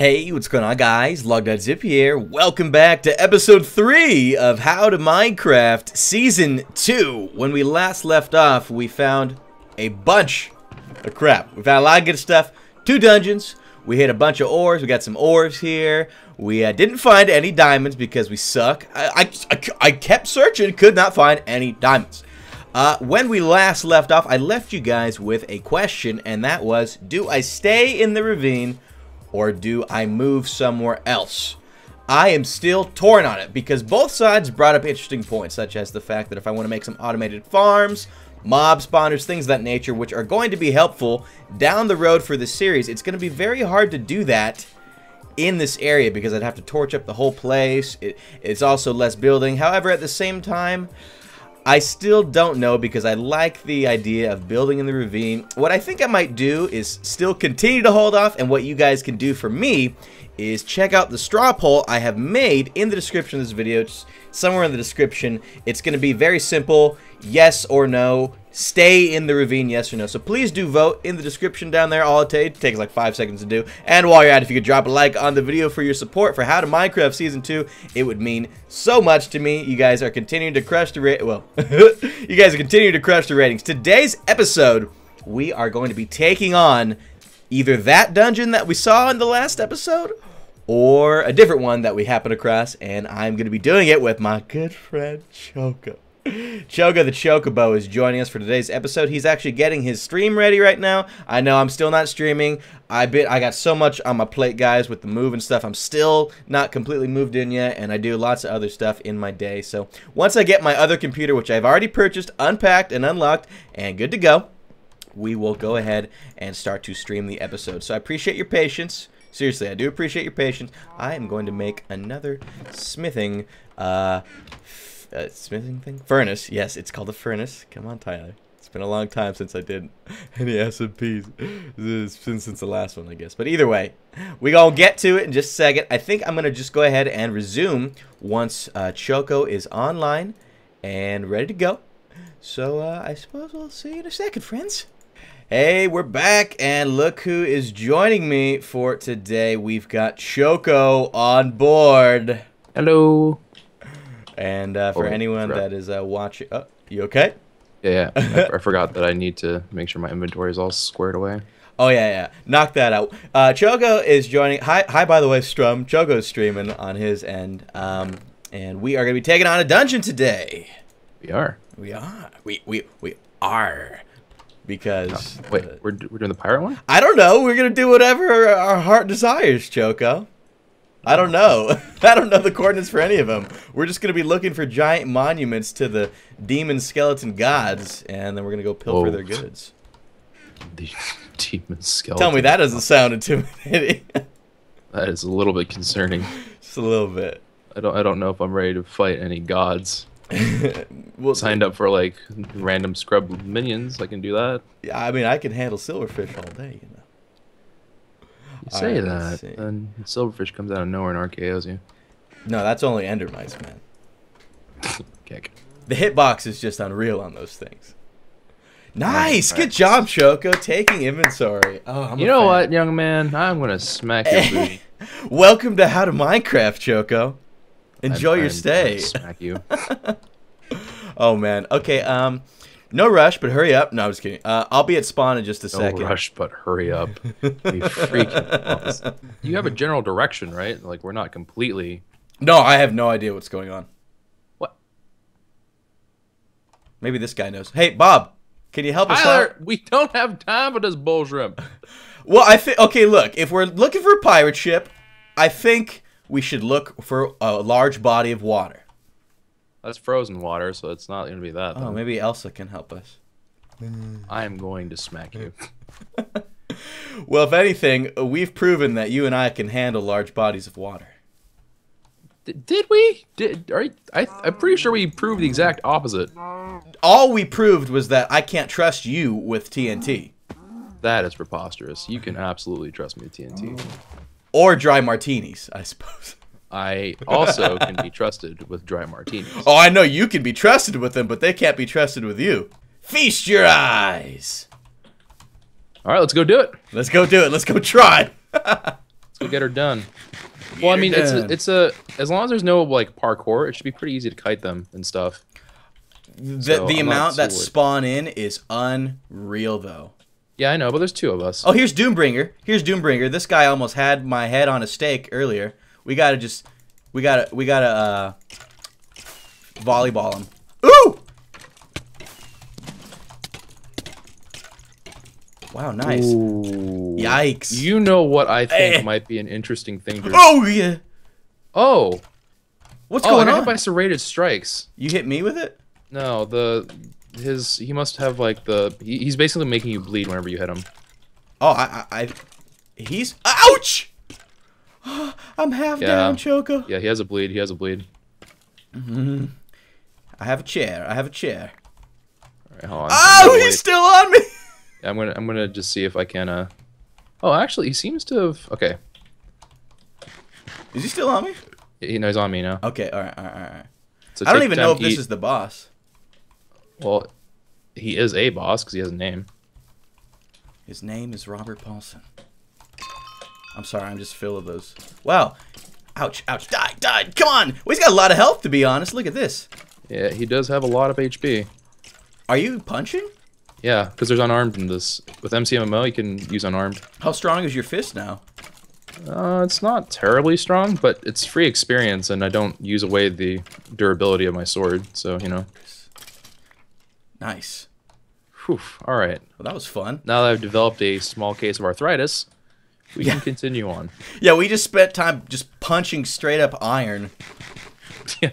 Hey, what's going on guys? Log.zip here. Welcome back to episode 3 of How to Minecraft Season 2. When we last left off, we found a bunch of crap. We found a lot of good stuff. Two dungeons. We hit a bunch of ores. We got some ores here. We uh, didn't find any diamonds because we suck. I, I, I kept searching, could not find any diamonds. Uh, when we last left off, I left you guys with a question, and that was, do I stay in the ravine or do I move somewhere else? I am still torn on it because both sides brought up interesting points, such as the fact that if I want to make some automated farms, mob spawners, things of that nature, which are going to be helpful down the road for the series, it's going to be very hard to do that in this area because I'd have to torch up the whole place. It, it's also less building. However, at the same time, I still don't know because I like the idea of building in the ravine. What I think I might do is still continue to hold off and what you guys can do for me is check out the straw poll I have made in the description of this video. It's somewhere in the description. It's going to be very simple, yes or no. Stay in the ravine, yes or no. So please do vote in the description down there. All it takes like five seconds to do. And while you're at it, if you could drop a like on the video for your support for How to Minecraft Season 2, it would mean so much to me. You guys are continuing to crush the rate. Well, you guys are continuing to crush the ratings. Today's episode, we are going to be taking on either that dungeon that we saw in the last episode or a different one that we happen across, and I'm going to be doing it with my good friend Choco. Choco the Chocobo is joining us for today's episode. He's actually getting his stream ready right now. I know I'm still not streaming. I bit I got so much on my plate, guys, with the move and stuff. I'm still not completely moved in yet, and I do lots of other stuff in my day. So once I get my other computer, which I've already purchased, unpacked, and unlocked, and good to go, we will go ahead and start to stream the episode. So I appreciate your patience. Seriously, I do appreciate your patience. I am going to make another smithing, uh, uh, smithing thing? Furnace. Yes, it's called a furnace. Come on, Tyler. It's been a long time since I did any SMPs. Been since the last one, I guess. But either way, we gonna get to it in just a second. I think I'm gonna just go ahead and resume once uh, Choco is online and ready to go. So uh, I suppose we'll see you in a second, friends. Hey, we're back, and look who is joining me for today. We've got Choco on board. Hello. And uh, for Oh, anyone that is uh, watching, oh, you okay? Yeah, yeah. I, I forgot that I need to make sure my inventory is all squared away. Oh yeah, yeah. Knock that out. Uh, Choco is joining. Hi, hi. By the way, Strum. Choco's streaming on his end, um, and we are gonna be taking on a dungeon today. We are. We are. We we we are. Because Wait, uh, we're, we're doing the pirate one? I don't know. We're gonna do whatever our heart desires, Choco. I don't know. I don't know the coordinates for any of them. We're just gonna be looking for giant monuments to the demon skeleton gods, and then we're gonna go pilfer Whoa. their goods. The demon skeleton. Tell me that doesn't sound intimidating. That is a little bit concerning. just a little bit. I don't I don't know if I'm ready to fight any gods. well, Signed up for like random scrub minions. I can do that. Yeah, I mean, I can handle silverfish all day, you know. You say let's that, and silverfish comes out of nowhere and RKO's you. No, that's only ender mice, man. Kick. The hitbox is just unreal on those things. Nice, good job, Choco, taking inventory. Oh, I'm You know fan. what, young man? I'm gonna smack your booty. Welcome to How to Minecraft, Choco. Enjoy I'm- your I'm stay. Smack you. Oh man. Okay. Um, no rush, but hurry up. No, I'm just kidding. Uh, I'll be at spawn in just a No second. rush, but hurry up. You have a general direction, right? Like we're not completely. No, I have no idea what's going on. What? Maybe this guy knows. Hey, Bob, can you help us out? We don't have time for this bullshit. Well, I think okay. Look, if we're looking for a pirate ship, I think we should look for a large body of water. That's frozen water, so it's not gonna be that. Oh, then. maybe Elsa can help us. Mm. I am going to smack you. Well, if anything, we've proven that you and I can handle large bodies of water. D- did we? Did are you- I? I'm pretty sure we proved the exact opposite. All we proved was that I can't trust you with TNT That is preposterous. You can absolutely trust me with TNT. or dry martinis, I suppose. I also can be trusted with dry martinis. Oh, I know you can be trusted with them, but they can't be trusted with you. Feast your eyes. All right, let's go do it. Let's go do it. Let's go try. Let's go get her done. Well, I mean, it's a, it's a as long as there's no like parkour, it should be pretty easy to kite them and stuff. The, So, the I'm amount that spawn in is unreal, though. Yeah, I know, but there's two of us. Oh, here's Doombringer. Here's Doombringer. This guy almost had my head on a stake earlier. We gotta just, we gotta, we gotta, uh, volleyball him. Ooh! Wow, nice. Ooh. Yikes. You know what I think Eh. might be an interesting thing to. Oh yeah. Oh, What's oh, I going got on? hit by serrated strikes. You hit me with it? No, the his he must have like the he, he's basically making you bleed whenever you hit him. Oh, I, I, I he's ouch. I'm half Yeah. down, Choco. Yeah, he has a bleed. He has a bleed. I have a chair. I have a chair. Right, hold on. Oh, he's still on me. I'm gonna I'm gonna just see if I can. uh Oh, actually, he seems to have. Okay, Is he still on me? he knows on me now. Okay, all right, all right, all right. So I don't even know if time, this is the boss. Well, he is a boss because he has a name. His name is Robert Paulson. I'm sorry, I'm just full of those. Wow. Ouch, ouch, die, die. Come on. Well, he's got a lot of health, to be honest. Look at this. Yeah, he does have a lot of HP. Are you punching? Yeah, because there's unarmed in this. With MCMMO, you can use unarmed. How strong is your fist now? Uh, it's not terribly strong, but it's free experience, and I don't use away the durability of my sword. So you know. Nice. Whew, all right. Well, that was fun. Now that I've developed a small case of arthritis, we Yeah. can continue on. Yeah, we just spent time just punching straight up iron. yeah.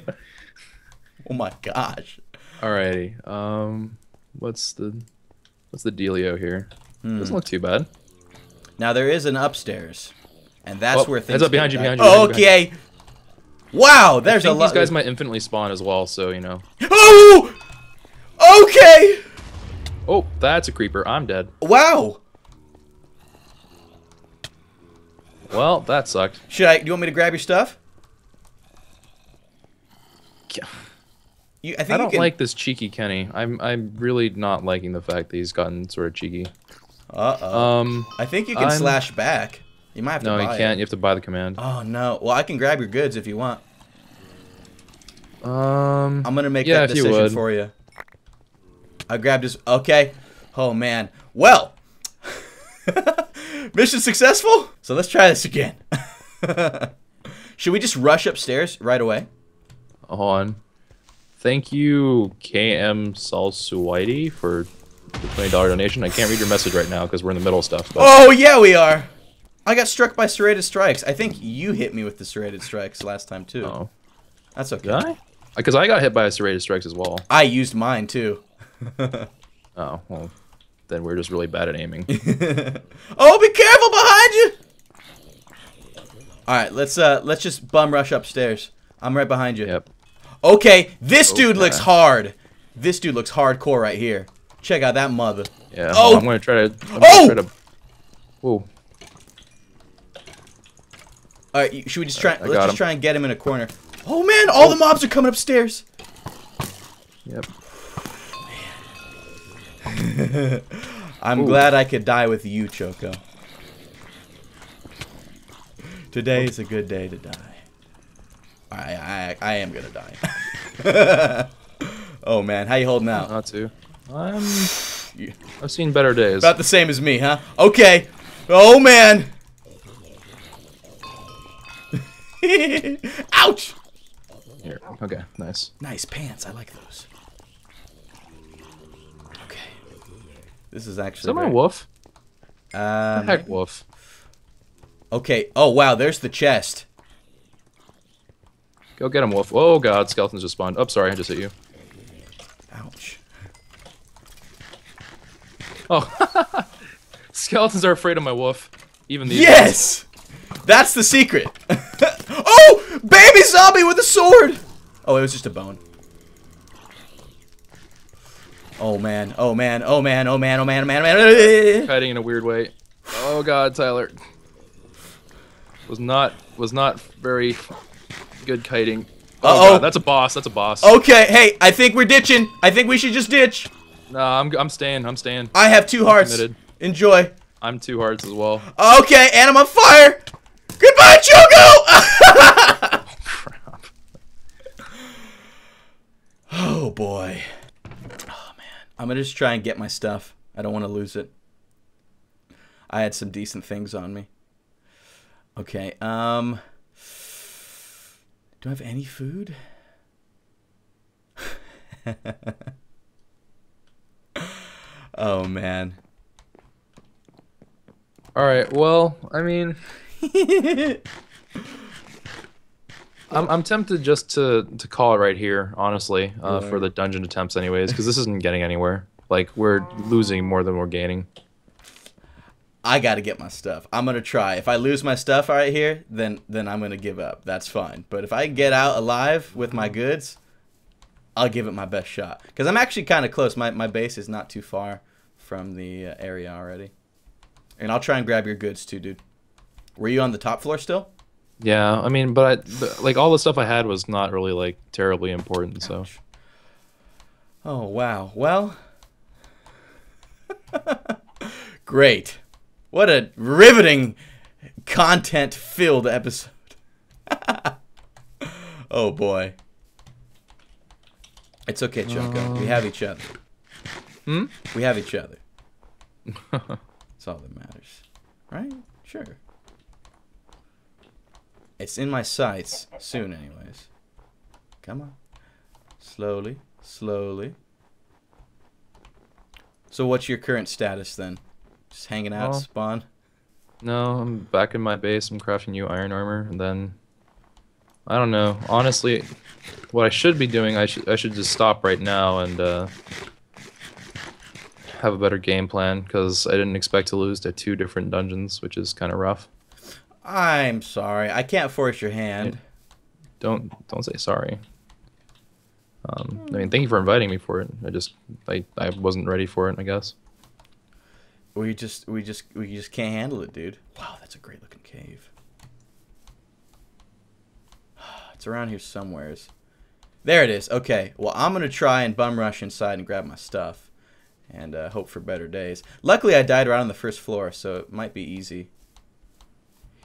Oh my gosh. Alrighty. Um, what's the what's the dealio here? Hmm. Doesn't look too bad. Now there is an upstairs, and that's Oh, where things. heads up behind you, behind you, behind you, behind okay. Wow, there's a lot. these guys might infinitely spawn as well, so you know. Oh. Okay. Oh, that's a creeper. I'm dead. Wow. Well, that sucked. Should I? Do you want me to grab your stuff? You, I think I don't can, like this cheeky Kenny. I'm I'm really not liking the fact that he's gotten sort of cheeky. Uh oh. Um, I think you can I'm- slash back. You might have to no, you can't. You have to buy the command. Oh no. Well, I can grab your goods if you want. Um, I'm gonna make yeah, that you decision would. for you. I grabbed his. Okay. Oh man. Well. Mission successful. So let's try this again. Should we just rush upstairs right away? hold on. Thank you, KM Salsuwaiti, for the twenty dollar donation. I can't read your message right now because we're in the middle of stuff. But Oh yeah, we are. I got struck by serrated strikes. I think you hit me with the serrated strikes last time too. oh, That's okay. did I? Uh, because I got hit by a serrated strikes as well. I used mine too. Oh, well, then we're just really bad at aiming. oh, be careful behind you. All right, let's uh let's just bum rush upstairs. I'm right behind you. yep. Okay, this dude looks hard. This dude looks hardcore right here. Check out that mother. Yeah. Oh! well, I'm gonna try to. I'm Oh! Try to, whoa. All right, should we just try? I let's just him. try and get him in a corner. Oh man, all the mobs are coming upstairs. Yep. I'm Ooh. glad I could die with you, Choco. Today is a good day to die. I I I am gonna die. oh man, how you holding out? Not too. I'm. I've seen better days. About the same as me, huh? Okay. Oh man. Ouch. Here. Okay. Nice. Nice pants. I like those. This is actually. Is that my wolf? Um, Heck, wolf. okay. Oh wow, there's the chest. Go get him, wolf. Oh god, skeletons just spawned. Oh, sorry, I just hit you. Ouch. Oh. skeletons are afraid of my wolf. Even these. Yes! That's the secret. oh! Baby zombie with a sword! Oh, it was just a bone. Oh man, oh man, oh man, oh man, oh man, oh man, oh man. Kiting in a weird way. Oh god, Tyler. Was not was not very good kiting. Oh Uh-oh. god, that's a boss. That's a boss. Okay, hey, I think we're ditching. I think we should just ditch. No, I'm I'm staying. I'm staying. I have two hearts. Committed. Enjoy. I'm two hearts as well. Okay, and I'm on fire. Goodbye, Choco! Oh, crap. oh boy. I'm gonna just try and get my stuff. I don't want to lose it. I had some decent things on me. Okay. Um. Do I have any food? oh man. All right. Well, I mean, I'm I'm tempted just to to call it right here, honestly, uh, for the dungeon attempts, anyways, because this isn't getting anywhere. Like we're losing more than we're gaining. I got to get my stuff. I'm gonna try. If I lose my stuff right here, then then I'm gonna give up. That's fine. But if I get out alive with my goods, I'll give it my best shot. Cause I'm actually kind of close. My my base is not too far from the uh, area already. And I'll try and grab your goods too, dude. Were you on the top floor still? Yeah, I mean, but, I, but like all the stuff I had was not really like terribly important. So Ouch. Oh wow. Well. Great. What a riveting content filled episode. oh boy. It's okay, Choco. we have each other. Hmm? We have each other. That's all that matters. Right? Sure. It's in my sights soon anyways. Come on. Slowly, slowly. So what's your current status then? Just hanging out, Well- spawn? no, I'm back in my base. I'm crafting new iron armor, and then I don't know. Honestly, what I should be doing, I should I should just stop right now and uh, have a better game plan because I didn't expect to lose to two different dungeons, which is kind of rough. I'm sorry. I can't force your hand. Don't don't say sorry. Um, I mean, thank you for inviting me for it. I just I I wasn't ready for it. I guess. We just we just we just can't handle it, dude. Wow, that's a great looking cave. It's around here somewheres. There it is. Okay. Well, I'm gonna try and bum rush inside and grab my stuff, and uh, hope for better days. Luckily, I died right on the first floor, so it might be easy.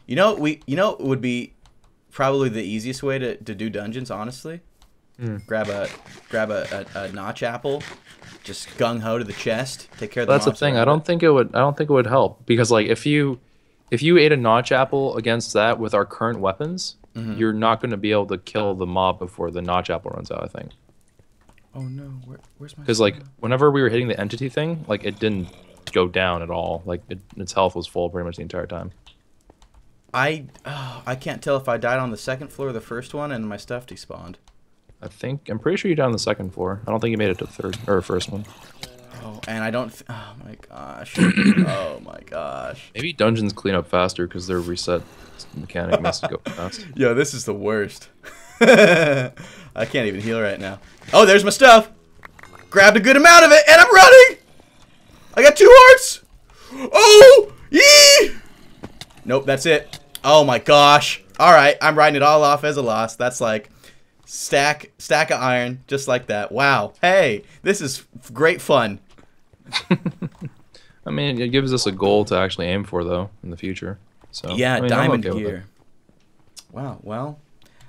You know, we you know it would be probably the easiest way to, to do dungeons. Honestly, Hmm. grab a grab a, a, a notch apple, just gung ho to the chest, take care of the. That's the thing. I don't think it would. I don't think it would help because like if you if you ate a notch apple against that with our current weapons, Mhm. you're not going to be able to kill the mob before the notch apple runs out. I think Oh no, Where, where's my? because like whenever we were hitting the entity thing, like it didn't go down at all. Like it, its health was full pretty much the entire time. I oh, I can't tell if I died on the second floor or the first one, and my stuff despawned. I think I'm pretty sure you died on the second floor. I don't think you made it to the third or first one. Oh, and I don't. Oh my gosh. oh my gosh. Maybe dungeons clean up faster because their reset mechanic makes it go fast. Yo, this is the worst. I can't even heal right now. Oh, there's my stuff. Grabbed a good amount of it, and I'm running. I got two hearts. Oh, yee. Nope, that's it. Oh my gosh. All right, I'm writing it all off as a loss. That's like stack stack of iron, just like that. Wow. Hey, this is great fun. I mean, it gives us a goal to actually aim for though in the future. So Yeah, I mean, diamond okay. Wow. Well,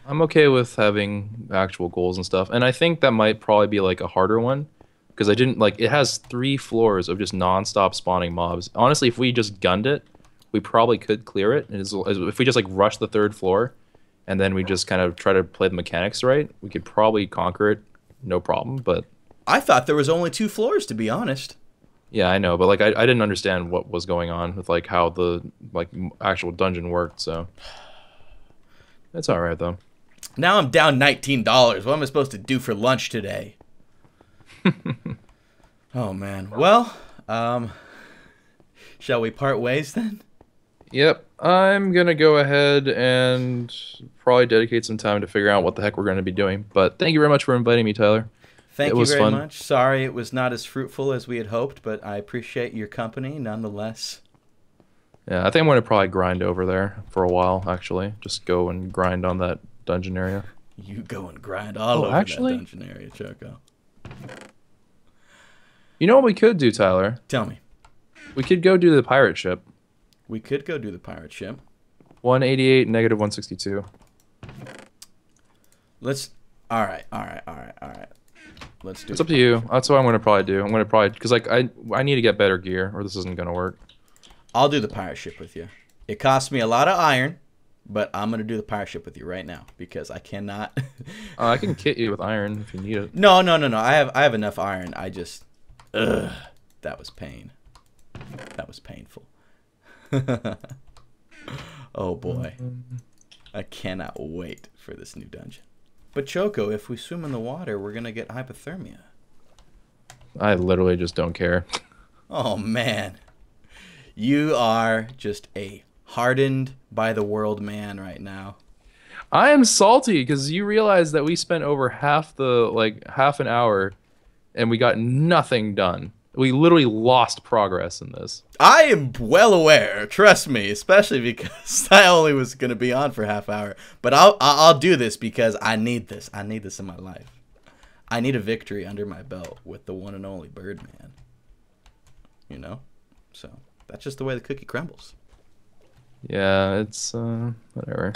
I'm okay with having actual goals and stuff, and I think that might probably be like a harder one because I didn't like it has three floors of just non-stop spawning mobs. Honestly, if we just gunned it, we probably could clear it. As- as- if we just like rush the third floor, and then we just kind of try to play the mechanics right, we could probably conquer it, no problem. But I thought there was only two floors, to be honest. yeah, I know, but like I, I didn't understand what was going on with like how the like actual dungeon worked, so that's all right though. Now I'm down $19. What am I supposed to do for lunch today? oh man. Well, um shall we part ways then? Yep, I'm gonna go ahead and probably dedicate some time to figure out what the heck we're gonna be doing. But thank you very much for inviting me, Tyler. Thank It you was very fun. much. Sorry it was not as fruitful as we had hoped, but I appreciate your company nonetheless. Yeah, I think I'm gonna probably grind over there for a while. Actually, just go and grind on that dungeon area. You go and grind all Oh, over actually- that dungeon area, Choco. You know what we could do, Tyler? Tell me. We could go do the pirate ship. We could go do the pirate ship. 188, negative 162. Let's. All right, all right, all right, all right. Let's do. It's up to you. That's what I'm gonna probably do. I'm gonna probably because like I I need to get better gear or this isn't gonna work. I'll do the pirate ship with you. It cost me a lot of iron, but I'm gonna do the pirate ship with you right now because I cannot. Uh, I can kit you with iron if you need it. no, no, no, no. I have I have enough iron. I just. Ugh, that was pain. That was painful. oh boy, I cannot wait for this new dungeon. But Choco, if we swim in the water, we're gonna get hypothermia. I literally just don't care. Oh man. You are just a hardened by the world man right now. I am salty because you realize that we spent over half the like half an hour, and we got nothing done. We literally lost progress in this. I am well aware, trust me, especially because I only was going to be on for half hour. But I'll I'll I'll do this because I need this. I need this in my life. I need a victory under my belt with the one and only Birdman. You know? So, that's just the way the cookie crumbles. Yeah, it's uh whatever.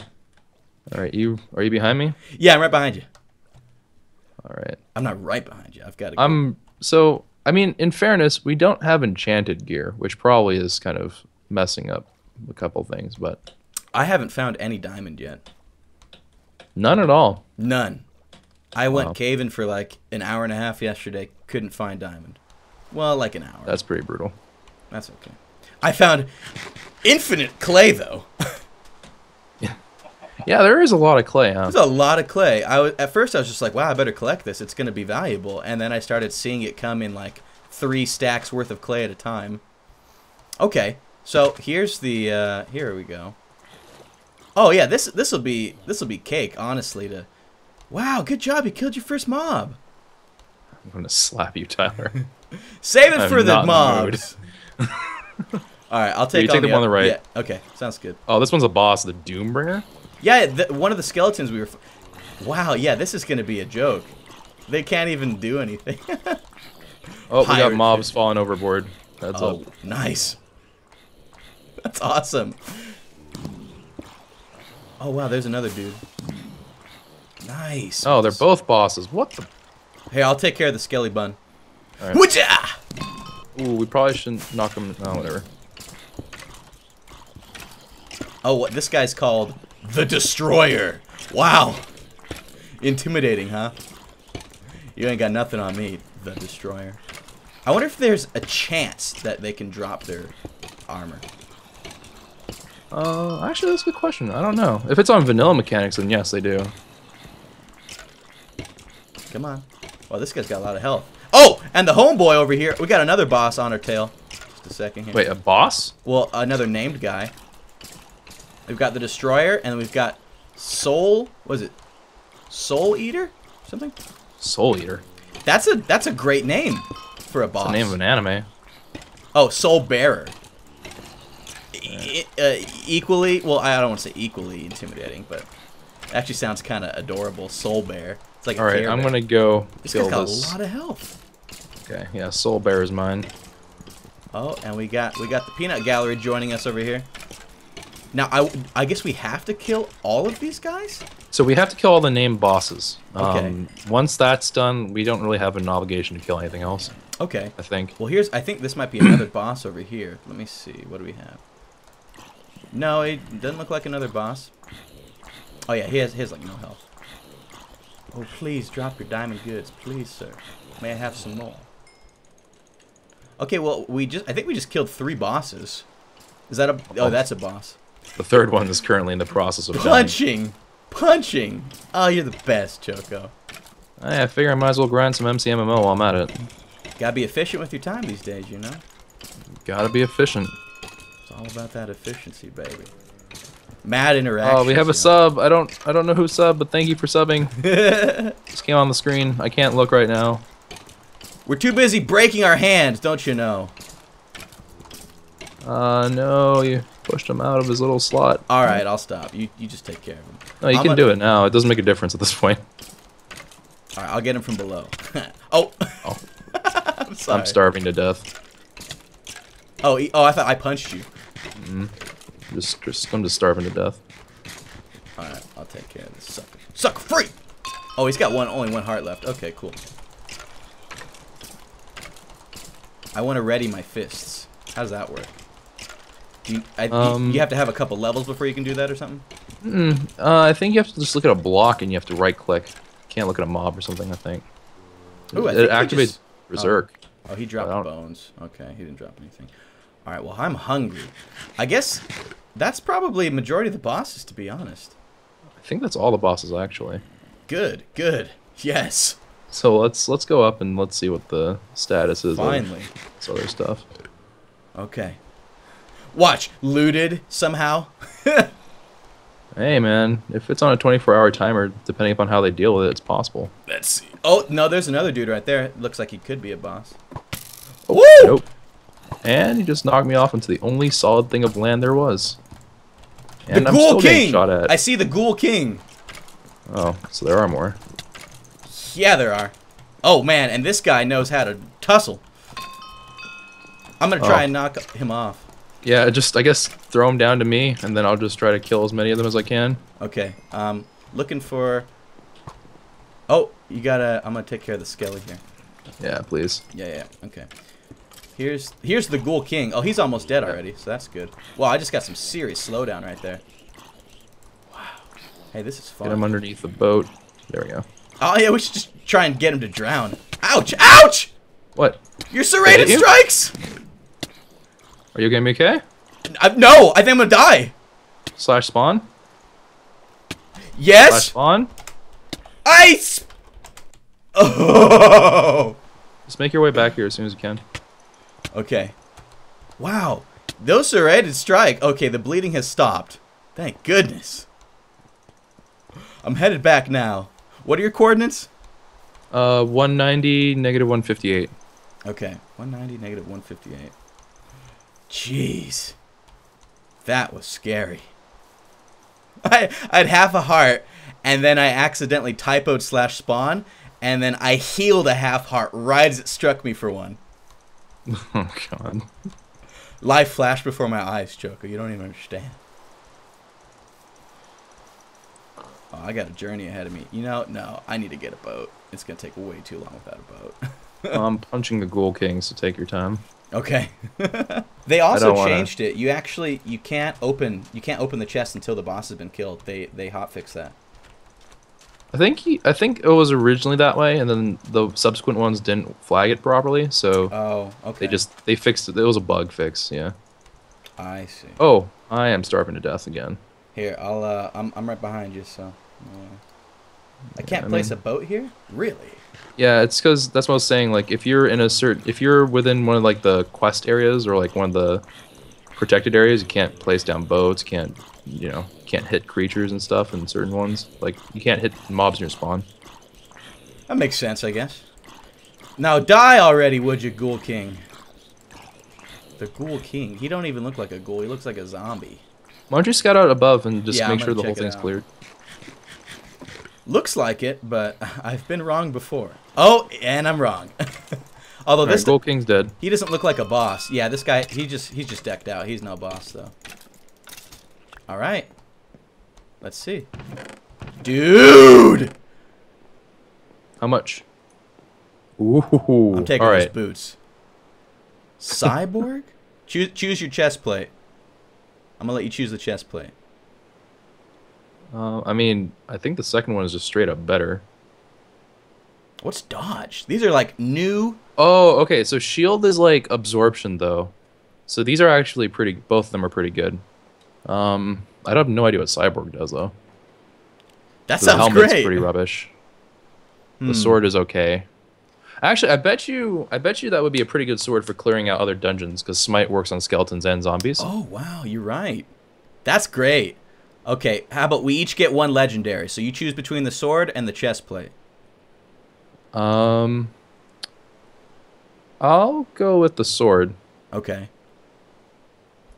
All right, you are you behind me? Yeah, I'm right behind you. All right. I'm not right behind you. I've got to I'm so I mean, in fairness, we don't have enchanted gear, which probably is kind of messing up a couple things, but I haven't found any diamond yet. none at all. None. I went Wow. caving for like an hour and a half yesterday. Couldn't find diamond. Well, like an hour. That's pretty brutal. That's okay. I found infinite clay though. Yeah, there is a lot of clay, huh? There's a lot of clay. I was, at first I was just like, wow, I better collect this. It's gonna be valuable. And then I started seeing it come in like three stacks worth of clay at a time. Okay, so here's the. Uh, here we go. Oh yeah, this this will be this will be cake. Honestly, to. Wow, good job! You killed your first mob. I'm gonna slap you, Tyler. Save it I'm for the not in the mood. mobs. All right, I'll take. you take the one on the right. Yeah, okay, sounds good. oh, this one's a boss, the Doombringer. Yeah, the, one of the skeletons we were. Wow, yeah, this is gonna be a joke. They can't even do anything. Oh, we got mobs falling overboard. That's oh, up. nice. That's awesome. Oh wow, there's another dude. Nice. Oh, they're both bosses. What the? Hey, I'll take care of the skelly bun. All right. Ooh, we probably shouldn't knock them. No, oh, whatever. Oh, what? This guy's called the Destroyer. Wow. Intimidating, huh? You ain't got nothing on me, the Destroyer. I wonder if there's a chance that they can drop their armor. Uh, actually, that's a good question. I don't know. If it's on vanilla mechanics, then yes, they do. Come on. Well, this guy's got a lot of health. Oh, and the homeboy over here. We got another boss on our tail. Just a second here. Wait, a boss? Well, another named guy. We've got the Destroyer, and we've got Soul. Was it Soul Eater? Something. Soul Eater. That's a that's a great name for a It's boss. the name of an anime. Oh, Soul Bearer. E- uh, equally, well, I don't want to say equally intimidating, but actually sounds kind of adorable. Soul Bear. It's like a All right, I'm gonna go This guy's got this. a lot of health. Okay, yeah, Soul Bear is mine. Oh, and we got we got the Peanut Gallery joining us over here. Now, I, I guess we have to kill all of these guys? So we have to kill all the named bosses. Okay. Um, once that's done, we don't really have an obligation to kill anything else. Okay. I think. Well, here's I think this might be another boss over here. Let me see. What do we have? No, it doesn't look like another boss. Oh yeah, he has he has like no health. Oh please drop your diamond goods, please sir. May I have some more? Okay, well we just I think we just killed three bosses. Is that a oh that's a boss. The third one is currently in the process of dying. Punching, punching. Oh, you're the best, Choco. I figure I might as well grind some MCMMO while I'm at it. Gotta be efficient with your time these days, you know. Gotta be efficient. It's all about that efficiency, baby. Mad interaction. Oh, we have a sub. I don't I don't know who sub, but thank you for subbing. Just came on the screen. I can't look right now. We're too busy breaking our hands, don't you know? Uh, no, you pushed him out of his little slot. All right, I'll stop. You you just take care of him. No, you I'm can gonna- do it now. It doesn't make a difference at this point. All right, I'll get him from below. oh. Oh. I'm. I'm starving to death. Oh, he- oh, I thought I punched you. Hmm. Just, just I'm just starving to death. Alright, I'll take care of this sucker. Sucker free! Oh, he's got one, only one heart left. Okay, cool. I want to ready my fists. How does that work? Do you, I, Um, you have to have a couple levels before you can do that or something? Mm, uh, I think you have to just look at a block and you have to right click. Can't look at a mob or something. I think. Ooh, I it think activates just- berserk. Oh, he dropped bones. Okay, he didn't drop anything. Alright, well, I'm hungry. I guess that's probably a majority of the bosses, to be honest. I think that's all the bosses actually. Good, good. Yes, So let's let's go up and let's see what the status is finally. of this other stuff. Okay. Watch, looted somehow. Hey man, if it's on a 24-hour timer, depending upon how they deal with it, it's possible. Let's see. Oh, no, there's another dude right there. Looks like he could be a boss. Oh, Woo! Nope. And he just knocked me off into the only solid thing of land there was. And the I'm Ghoul still getting King! shot at. I see the Ghoul King. Oh, so there are more. Yeah, there are. Oh, man, and this guy knows how to tussle. I'm going to try Oh. and knock him off. Yeah, just I guess throw them down to me, and then I'll just try to kill as many of them as I can. Okay, um, looking for... Oh, you gotta... I'm gonna take care of the skelly here. Yeah, please. Yeah, yeah, okay. Here's here's the Ghoul King. Oh, he's almost dead already, so that's good. Well, I just got some serious slowdown right there. Wow. Hey, this is fun. Get him underneath the boat. There we go. Oh, yeah, we should just try and get him to drown. Ouch! Ouch! What? You're serrated you? strikes! Are you getting me okay? I, no, I think I'm gonna die. Slash spawn? Slash Yes! spawn? Ice! Oh! Just make your way back here as soon as you can. Okay. Wow. Those are serrated strike. Okay, the bleeding has stopped. Thank goodness. I'm headed back now. What are your coordinates? Uh, 190, negative 158. Okay, 190, negative 158. Jeez. That was scary. I, I had half a heart, and then I accidentally typoed slash spawn, and then I healed a half heart right as it struck me for one. Oh, God. Life flashed before my eyes, Joker. You don't even understand. Oh, I got a journey ahead of me. You know, no, I need to get a boat. It's gonna take way too long without a boat. I'm punching the Ghoul King, so take your time. Okay. they also don't wanna- changed it. You actually you can't open you can't open the chest until the boss has been killed. They they hotfix that. I think he, I think it was originally that way, and then the subsequent ones didn't flag it properly, so Oh, okay. they just they fixed it. It was a bug fix, yeah. I see. Oh, I am starving to death again. Here, I'll uh, I'm I'm right behind you, so. uh, I can't I place mean- a boat here. Really? Yeah, it's because that's what I was saying. Like, if you're in a certain, if you're within one of like the quest areas or like one of the protected areas, you can't place down boats. Can't, you know, can't hit creatures and stuff in certain ones. Like, you can't hit mobs in your spawn. That makes sense, I guess. Now die already, would you, Ghoul King? The Ghoul King. He don't even look like a ghoul. He looks like a zombie. Why don't you scout out above and just Yeah, make sure the whole check it thing's out. cleared? Looks like it, but I've been wrong before. Oh, and I'm wrong. Although this Ghoul King's dead. he doesn't look like a boss. Yeah, this guy he just he's just decked out. He's no boss though. All right. Let's see. Dude, How much? Ooh. I'm taking All those boots. Cyborg? choose choose your chest plate. I'm gonna let you choose the chest plate. Uh, I mean, I think the second one is just straight up better. What's dodge? These are like new. Oh, okay. So shield is like absorption though. So these are actually pretty. Both of them are pretty good. Um, I have no idea what cyborg does though. That So the sounds helmet's great. pretty rubbish. Hmm. The sword is okay. Actually, I bet you, I bet you that would be a pretty good sword for clearing out other dungeons because smite works on skeletons and zombies. Oh wow, you're right. That's great. Okay, how about we each get one legendary? So you choose between the sword and the chest plate. Um, I'll go with the sword. Okay.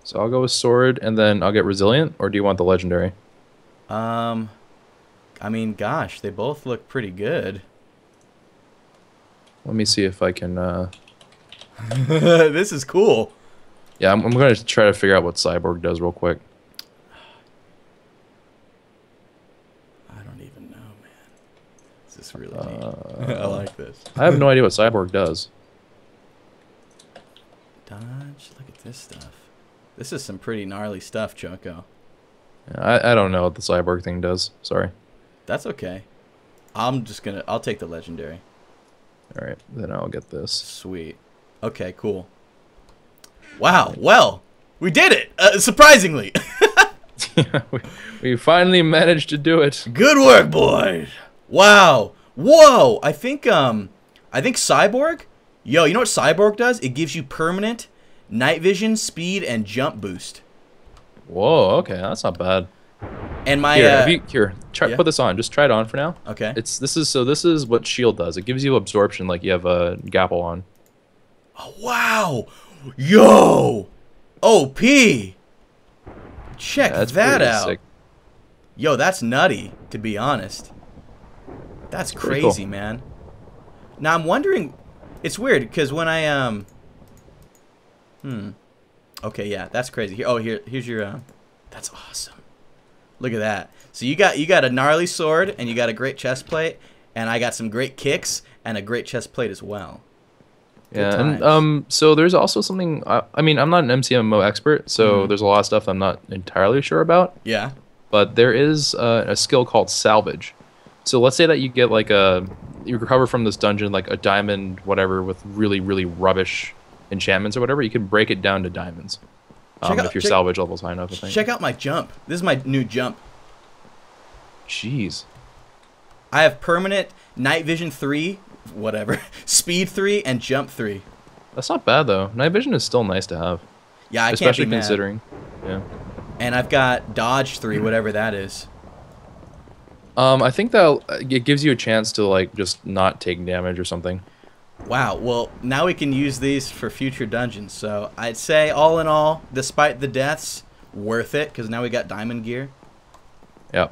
So I'll go with sword, and then I'll get resilient. Or do you want the legendary? Um, I mean, gosh, they both look pretty good. Let me see if I can. Uh, this is cool. yeah, I'm, I'm gonna try to figure out what cyborg does real quick. even know, man. Really Uh, neat. I like this. I have no idea what Cyborg does. Dodge. Look at this stuff. This is some pretty gnarly stuff, Choco. I, I don't know what the Cyborg thing does. Sorry. That's okay. I'm just gonna. I'll take the legendary. All right, then I'll get this. Sweet. Okay, cool. Wow. Well, we did it. Uh, surprisingly. we, we finally managed to do it. Good work, boys. Wow. Whoa. I think um, I think Cyborg. Yo, you know what Cyborg does? It gives you permanent night vision, speed, and jump boost. Whoa. Okay, that's not bad. And my Here, uh, you, here, try yeah. put this on. Just try it on for now. okay. It's this is so this is what shield does. It gives you absorption like you have a gapple on. Oh, wow. Yo. OP. Check That's that out. sick. Yo, that's nutty, to be honest. That's crazy, cool. man. Now I'm wondering, it's weird because when I um, hmm, okay, yeah, that's crazy. Here, oh, here, here's your um, that's awesome. Look at that. So you got you got a gnarly sword and you got a great chest plate, and I got some great kicks and a great chest plate as well. Good Yeah, times. and um, so there's also something. I, I mean, I'm not an MCMO expert, so Mhm. there's a lot of stuff I'm not entirely sure about. Yeah. But there is uh, a skill called salvage. So let's say that you get like a you recover from this dungeon like a diamond whatever with really really rubbish enchantments or whatever. You can break it down to diamonds. Um, out- if your check- salvage level's high enough, I think. Check out my jump. This is my new jump. Jeez. I have permanent night vision three, whatever, speed three, and jump three. That's not bad though. Night vision is still nice to have, Yeah, I especially can't be mad. considering. Yeah. And I've got dodge three, whatever that is. Um, I think that it gives you a chance to like just not take damage or something. Wow. Well, now we can use these for future dungeons. So I'd say, all in all, despite the deaths, worth it because now we got diamond gear. Yeah.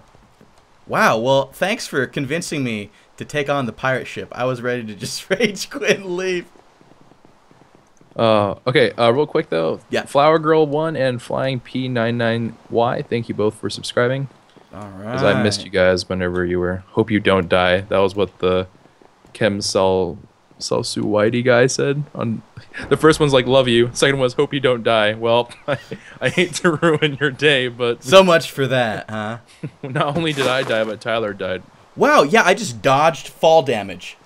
Wow. Well, thanks for convincing me to take on the pirate ship. I was ready to just rage quit and leave. Uh, okay. Uh, real quick though. Yeah. Flower Girl One and Flying P99Y. Thank you both for subscribing. All right. Because I missed you guys whenever you were. Hope you don't die. That was what the Kem Sel Selsu Whitey guy said. On the first one's like love you. Second was hope you don't die. Well, I, I hate to ruin your day, but So much for that, huh? not only did I die, but Tyler died. Wow. Yeah, I just dodged fall damage.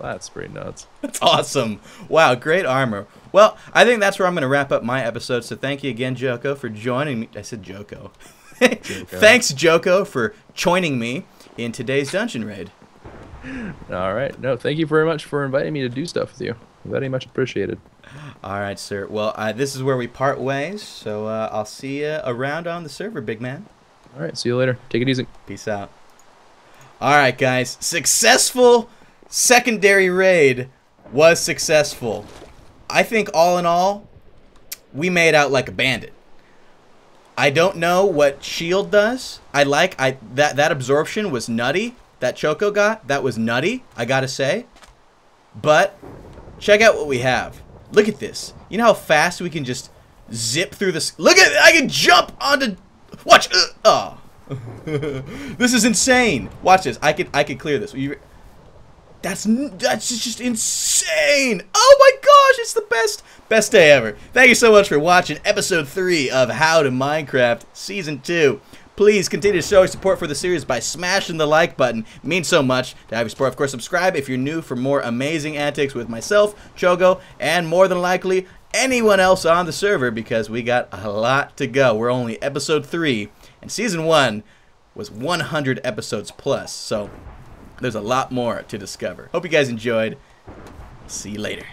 That's pretty nuts. That's awesome. Wow, great armor. Well, I think that's where I'm going to wrap up my episode. So thank you again, Joko, for joining me. I said Joko. Thanks, Joko, for joining me in today's dungeon raid. All right. No, thank you very much for inviting me to do stuff with you. Very much appreciated. All right, sir. Well, uh, this is where we part ways. So uh, I'll see you around on the server, big man. All right. See you later. Take it easy. Peace out. All right, guys. Successful secondary raid was successful. I think all in all, we made out like a bandit. I don't know what shield does. I like I that that absorption was nutty. That Choco got that was nutty. I gotta say. But check out what we have. Look at this. You know how fast we can just zip through this. Look at I can jump onto. Watch. Uh, oh. this is insane. Watch this. I could I could clear this. You, that's that's just insane. Oh my gosh, it's the best best day ever. Thank you so much for watching episode 3 of How to Minecraft season 2. Please continue to show your support for the series by smashing the like button. It means so much to have your support. Of course, subscribe if you're new for more amazing antics with myself, Chogo, and more than likely anyone else on the server because we got a lot to go. We're only episode 3 and season 1 was 100 episodes plus. So there's a lot more to discover. Hope you guys enjoyed. See you later.